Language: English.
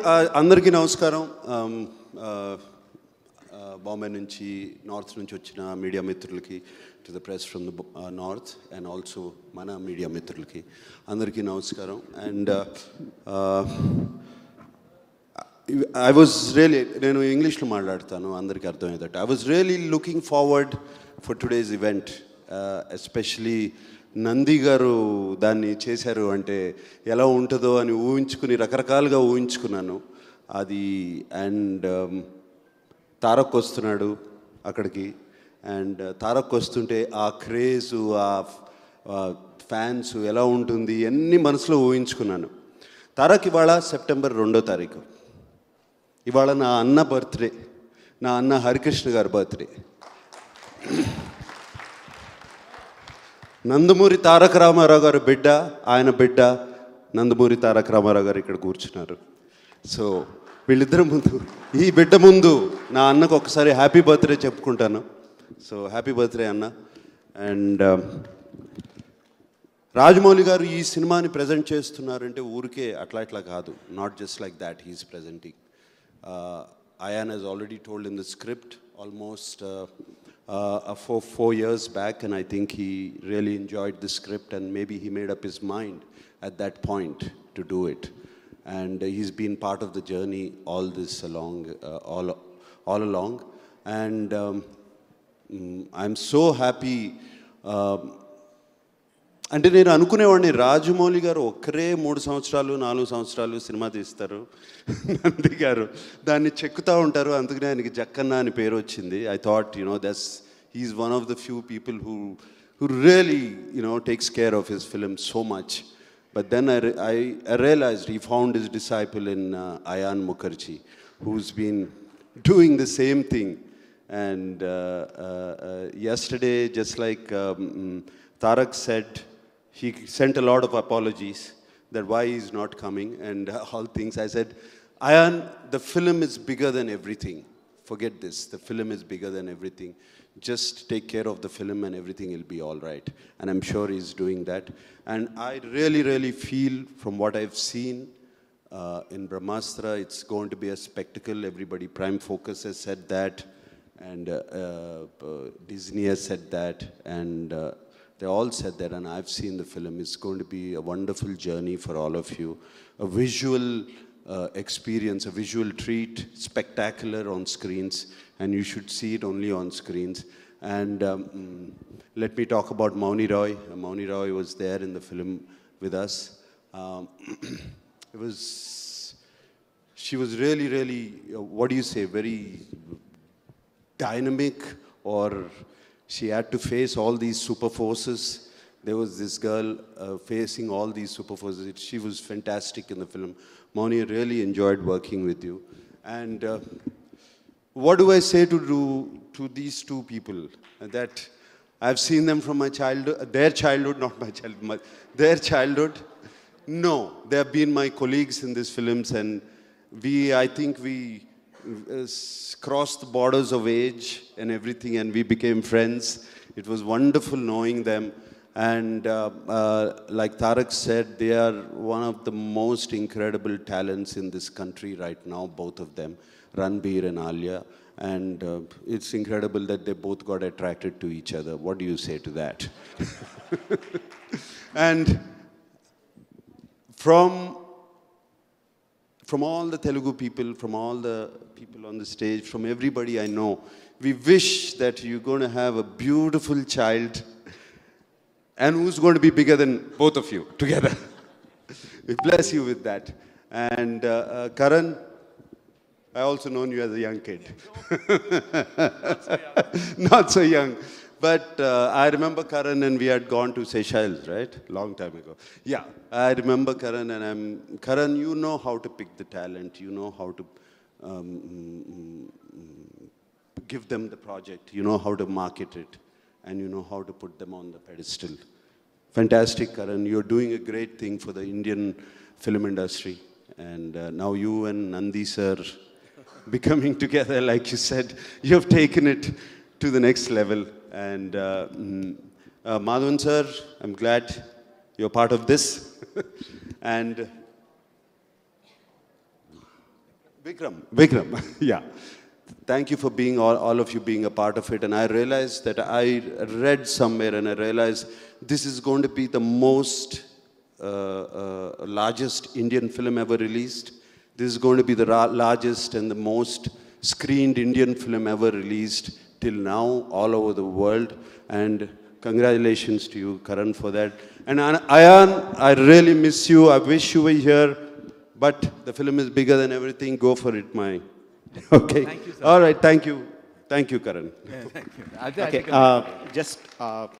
అందరికీ నమస్కారం. బాంబే నుంచి నార్త్ నుంచి వచ్చిన మీడియా మిత్రులకి to the press from the north and also మన మీడియా మిత్రులకి అందరికీ నమస్కారం. అండ్ ఐ వాజ్ రియలీ నేను ఇంగ్లీష్లో మాట్లాడతాను అందరికీ అర్థమయ్యేటట్టు. I was really looking forward for today's event especially Nandi garu దాన్ని చేశారు అంటే ఎలా ఉంటుందో అని ఊహించుకుని రకరకాలుగా ఊహించుకున్నాను. అది అండ్ um, తారక్ వస్తున్నాడు అక్కడికి. అండ్ తారక్ వస్తుంటే ఆ క్రేజు ఆ ఫ్యాన్స్ ఎలా ఉంటుంది అన్ని మనసులో ఊహించుకున్నాను. తారక్ ఇవాళ సెప్టెంబర్ రెండో తారీఖు. ఇవాళ నా అన్న బర్త్డే నా అన్న హరికృష్ణ గారి బర్త్డే. నందమూరి తారక రామారావు గారు బిడ్డ ఆయన బిడ్డ నందమూరి తారక రామారావు గారు ఇక్కడ కూర్చున్నారు. సో వీళ్ళిద్దరి ముందు ఈ బిడ్డ ముందు నా అన్నకు ఒకసారి హ్యాపీ బర్త్డే చెప్పుకుంటాను. సో హ్యాపీ బర్త్డే అన్న. అండ్ um, రాజమౌళి గారు ఈ సినిమాని ప్రజెంట్ చేస్తున్నారంటే ఊరికే అట్లా ఇట్లా కాదు. Not just like that he's presenting Ayan he's already told in the script almost uh, uh for four years back, and I think he really enjoyed the script, and maybe he made up his mind at that point to do it. And uh, he's been part of the journey all this along, uh, all, all along. And um, mm, I'm so happy um, అంటే నేను అనుకునేవాడిని రాజమౌళి గారు ఒక్కరే మూడు సంవత్సరాలు నాలుగు సంవత్సరాలు cinema తీస్తారు. నంది గారు దాన్ని చెక్కుతూ ఉంటారు. అందుకనే ఆయనకి జక్కన్న అని పేరు వచ్చింది. I thought you know thus he's one of the few people who who really you know takes care of his film so much but then I I realized I found he disciple in Ayan Mukherjee who's been doing the same thing and yesterday just like Tarak set he sent a lot of apologies that why he's not coming and all things. I said, Ayan, the film is bigger than everything. Forget this. The film is bigger than everything. Just take care of the film and everything will be all right. And I'm sure he's doing that. And I really, really feel from what I've seen uh, in Brahmastra, it's going to be a spectacle. Everybody, Prime Focus has said that. And uh, uh, Disney has said that. And uh, they all said that. And I've seen the film. It's going to be a wonderful journey for all of you. A visual uh, experience, a visual treat, spectacular on screens, and you should see it only on screens. And um, let me talk about Mouni Roy. Uh, Mouni Roy was there in the film with us. Um, it was, she was really, really, uh, what do you say, very dynamic or she had to face all these super forces. There was this girl uh, facing all these super forces. She was fantastic in the film. Mouni really enjoyed working with you. And uh, what do I say to do to these two people? That I've seen them from my childhood, their childhood, not my childhood, my, their childhood. No, they have been my colleagues in these films, and we, I think we crossed the borders of age and everything, and we became friends. It was wonderful knowing them. And uh, uh, like Tarak said, they are one of the most incredible talents in this country right now, both of them, Ranbir and Alia. And uh, it's incredible that they both got attracted to each other. What do you say to that? and from from all the Telugu people, from all the people on the stage, from everybody I know, we wish that you're going to have a beautiful child and who's going to be bigger than both of you together. we bless you with that. And uh, uh, Karan, I also known you as a young kid. Not so young. But uh, I remember Karan and we had gone to Seychelles, right? Long time ago. Yeah, I remember Karan and I'm, Karan, you know how to pick the talent. You know how to um, mm, give them the project. You know how to market it. And you know how to put them on the pedestal. Fantastic, Karan. You're doing a great thing for the Indian film industry. And uh, now you and Nandi sir becoming together, like you said, you have taken it to the next level. And uh, mm, uh, Madhavan sir, I'm glad you're part of this. and Vikram, Vikram, yeah. Thank you for being, all, all of you being a part of it. And I realized that I read somewhere and I realized this is going to be the most uh, uh, largest Indian film ever released. This is going to be the ra- largest and the most screened Indian film ever released till now all over the world. And congratulations to you, Karan, for that. And Ayan, I really miss you. I wish you were here. But the film is bigger than everything. Go for it, my. Okay. Thank you, sir. All right. Thank you. Thank you, Karan. అదే Okay, uh, just uh,